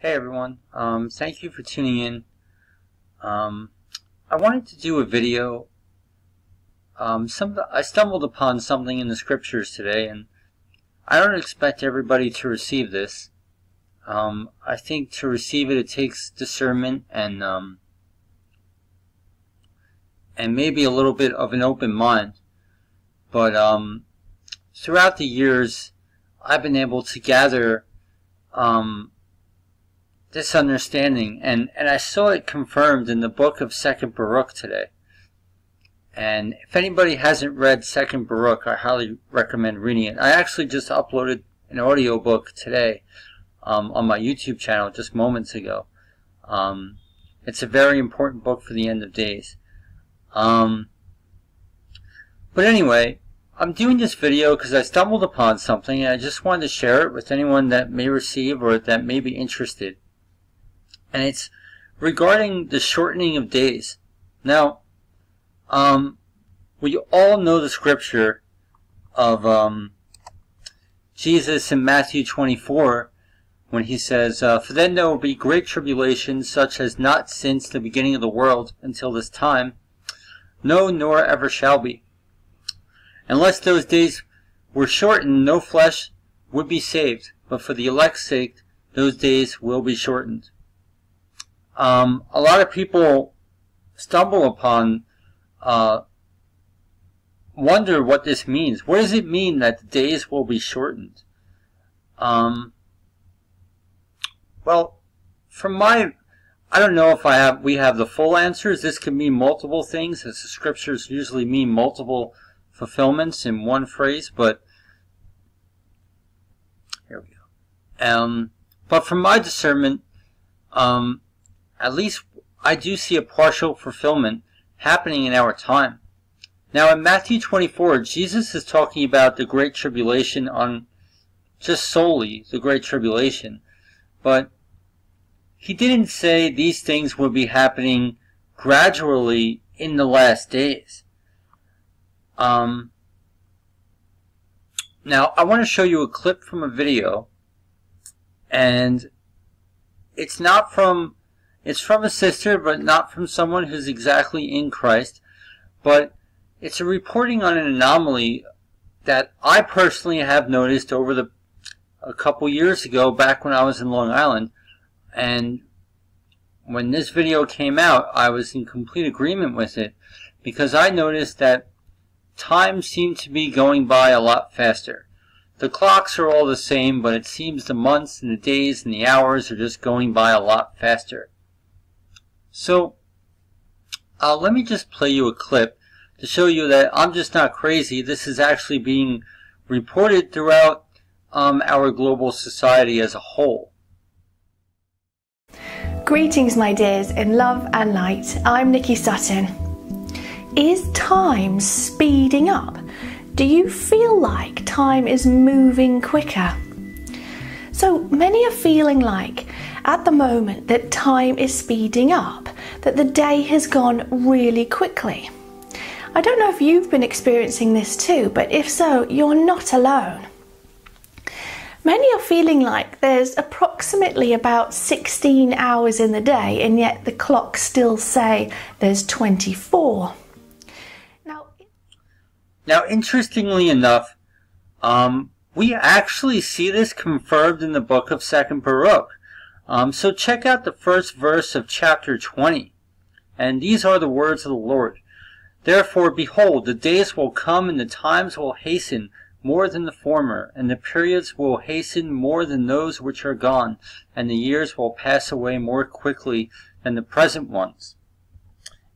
Hey everyone, um, thank you for tuning in. Um, I wanted to do a video. Um, some I stumbled upon something in the scriptures today, and I don't expect everybody to receive this. Um, I think to receive it, it takes discernment and um, and maybe a little bit of an open mind. But um, throughout the years, I've been able to gather um, this understanding, and, and I saw it confirmed in the book of Second Baruch today. And if anybody hasn't read Second Baruch, I highly recommend reading it. I actually just uploaded an audio book today um, on my YouTube channel just moments ago. Um, it's a very important book for the end of days. Um, but anyway, I'm doing this video because I stumbled upon something and I just wanted to share it with anyone that may receive or that may be interested and it's regarding the shortening of days. Now, um, we all know the scripture of um, Jesus in Matthew 24 when he says, uh, For then there will be great tribulation, such as not since the beginning of the world until this time, no, nor ever shall be. Unless those days were shortened, no flesh would be saved, but for the elect's sake, those days will be shortened um, a lot of people stumble upon, uh, wonder what this means. What does it mean that the days will be shortened? Um, well, from my, I don't know if I have, we have the full answers. This can mean multiple things, as the scriptures usually mean multiple fulfillments in one phrase, but here we go. Um, but from my discernment, um, at least I do see a partial fulfillment happening in our time. Now in Matthew 24, Jesus is talking about the Great Tribulation on just solely the Great Tribulation. But he didn't say these things would be happening gradually in the last days. Um, now, I want to show you a clip from a video, and it's not from it's from a sister, but not from someone who's exactly in Christ. But it's a reporting on an anomaly that I personally have noticed over the a couple years ago, back when I was in Long Island, and when this video came out, I was in complete agreement with it because I noticed that time seemed to be going by a lot faster. The clocks are all the same, but it seems the months and the days and the hours are just going by a lot faster. So uh, let me just play you a clip to show you that I'm just not crazy. This is actually being reported throughout um, our global society as a whole. Greetings, my dears, in love and light. I'm Nikki Sutton. Is time speeding up? Do you feel like time is moving quicker? So many are feeling like at the moment that time is speeding up, that the day has gone really quickly. I don't know if you've been experiencing this too, but if so, you're not alone. Many are feeling like there's approximately about 16 hours in the day, and yet the clocks still say there's 24. Now, now interestingly enough, um, we actually see this confirmed in the book of Second Baruch. Um, so check out the first verse of chapter 20. And these are the words of the Lord. Therefore, behold, the days will come and the times will hasten more than the former, and the periods will hasten more than those which are gone, and the years will pass away more quickly than the present ones.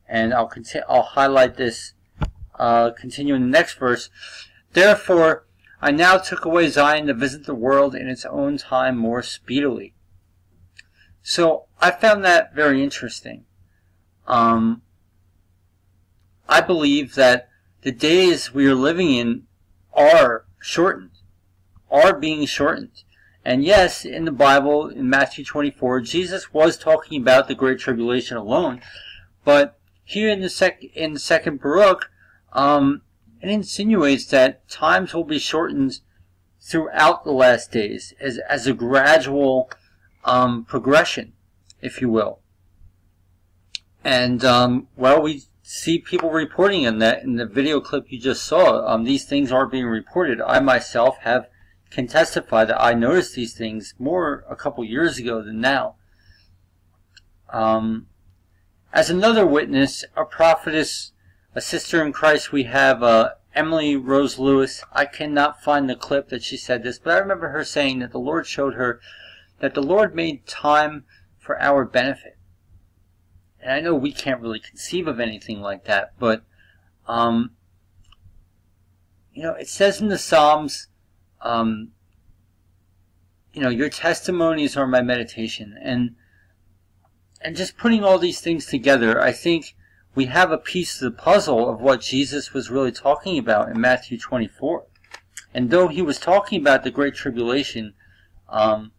And I'll continue, I'll highlight this, uh, continue in the next verse. Therefore, I now took away Zion to visit the world in its own time more speedily. So I found that very interesting. Um, I believe that the days we are living in are shortened, are being shortened. And yes, in the Bible, in Matthew 24, Jesus was talking about the Great Tribulation alone. But here in the, sec in the second Baruch, um, it insinuates that times will be shortened throughout the last days as, as a gradual um, progression, if you will. And, um, well, we see people reporting in that in the video clip you just saw. Um, these things are being reported. I myself have can testify that I noticed these things more a couple years ago than now. Um, as another witness, a prophetess, a sister in Christ, we have uh, Emily Rose Lewis. I cannot find the clip that she said this, but I remember her saying that the Lord showed her that the Lord made time for our benefit. And I know we can't really conceive of anything like that, but, um, you know, it says in the Psalms, um, you know, your testimonies are my meditation. And, and just putting all these things together, I think we have a piece of the puzzle of what Jesus was really talking about in Matthew 24. And though he was talking about the Great Tribulation, um,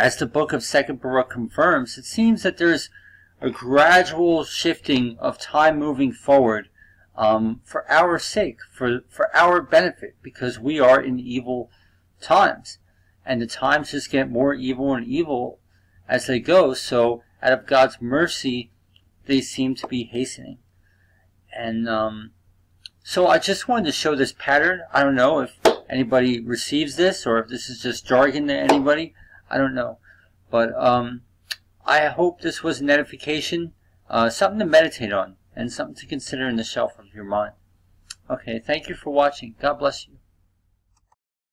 as the book of Second Baruch confirms, it seems that there's a gradual shifting of time moving forward um, for our sake, for, for our benefit, because we are in evil times. And the times just get more evil and evil as they go, so out of God's mercy, they seem to be hastening. And um, so I just wanted to show this pattern. I don't know if anybody receives this or if this is just jargon to anybody. I don't know. But um, I hope this was an edification, uh, something to meditate on, and something to consider in the shelf of your mind. Okay, thank you for watching. God bless you.